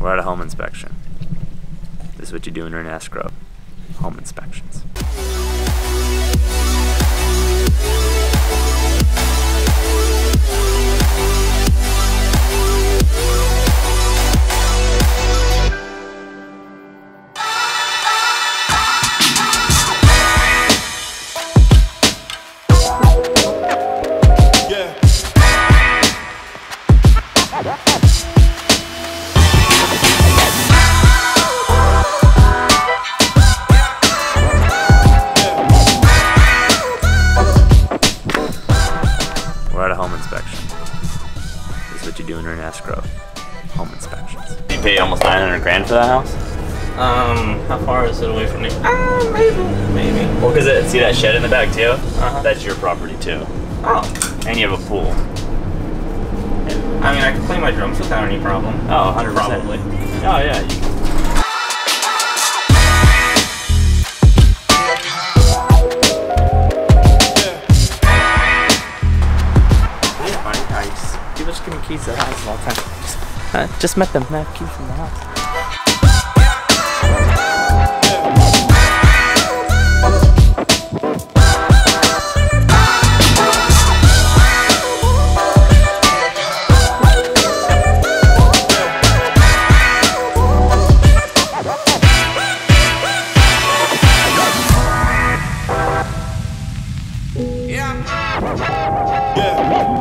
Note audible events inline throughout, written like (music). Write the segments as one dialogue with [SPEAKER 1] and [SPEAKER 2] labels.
[SPEAKER 1] We're at a home inspection. This is what you do in an escrow. Home inspections.
[SPEAKER 2] Yeah.
[SPEAKER 1] Escrow. Home inspections. You pay almost 900 grand for that house?
[SPEAKER 3] Um, how far is it away from the? Uh, maybe, maybe.
[SPEAKER 1] Well, because see that shed in the back too?
[SPEAKER 3] Uh-huh.
[SPEAKER 1] That's your property too.
[SPEAKER 3] Oh,
[SPEAKER 1] And you have a pool.
[SPEAKER 3] I mean, I can play my drums without any problem.
[SPEAKER 1] Oh, 100%.
[SPEAKER 3] Probably.
[SPEAKER 1] Oh, yeah.
[SPEAKER 3] Give keys to the house all the time. Just, uh, just met them. They have keys from the house.
[SPEAKER 2] Yeah.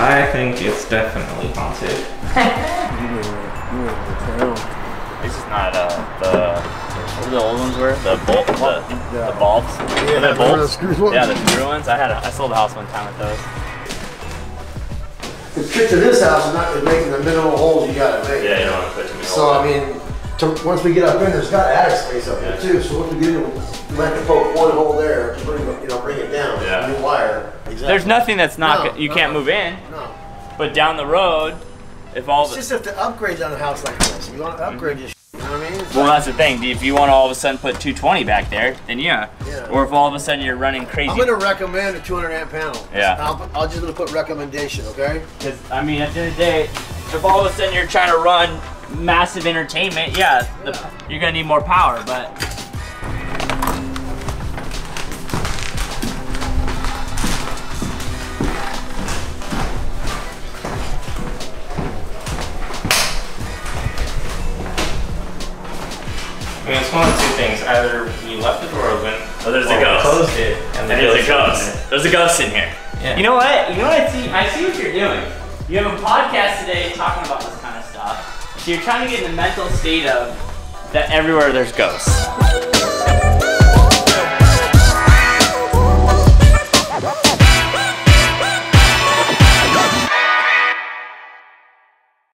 [SPEAKER 3] I think it's definitely haunted. (laughs)
[SPEAKER 1] this is not uh, the. What were the old ones were? The bolt, the, the bulbs. Yeah, the
[SPEAKER 4] remember the
[SPEAKER 1] bolts.
[SPEAKER 4] screws ones?
[SPEAKER 1] Yeah, the screw ones. I had a, I sold a house one time with those.
[SPEAKER 4] The trick to this house is not is making the minimal holes you gotta make.
[SPEAKER 1] Yeah, you don't want to put too many
[SPEAKER 4] So I mean, to, once we get up in, there's got attic space up there too. So once we get in, we might have to poke one hole there to bring, it- you know, bring it down.
[SPEAKER 1] Yeah.
[SPEAKER 4] New wire. Exactly.
[SPEAKER 1] There's nothing that's not.
[SPEAKER 4] No,
[SPEAKER 1] you
[SPEAKER 4] no.
[SPEAKER 1] can't move in,
[SPEAKER 4] No.
[SPEAKER 1] but down the road, if all
[SPEAKER 4] It's
[SPEAKER 1] the
[SPEAKER 4] just if the upgrades on a house like this. You want to upgrade mm-hmm. this, you know what I mean?
[SPEAKER 1] Well, that's the thing. If you want to all of a sudden put 220 back there, then yeah.
[SPEAKER 4] Yeah.
[SPEAKER 1] Or if all of a sudden you're running crazy.
[SPEAKER 4] I'm gonna recommend a 200 amp panel.
[SPEAKER 1] Yeah.
[SPEAKER 4] I'll, I'll just gonna put recommendation, okay?
[SPEAKER 1] Because I mean, at the end of the day, if all of a sudden you're trying to run massive entertainment, yeah, the, you're gonna need more power. But
[SPEAKER 3] I mean, it's one of two things. Either we left the door open,
[SPEAKER 1] Oh, there's a
[SPEAKER 3] or we
[SPEAKER 1] ghost.
[SPEAKER 3] closed it, and, the
[SPEAKER 1] there's a ghost.
[SPEAKER 3] there.
[SPEAKER 1] There's a ghost in here.
[SPEAKER 3] Yeah.
[SPEAKER 1] You know what? You know what I see? I see what you're doing. You have a podcast today talking about this kind of stuff. So you're trying to get in the mental state of that everywhere there's ghosts.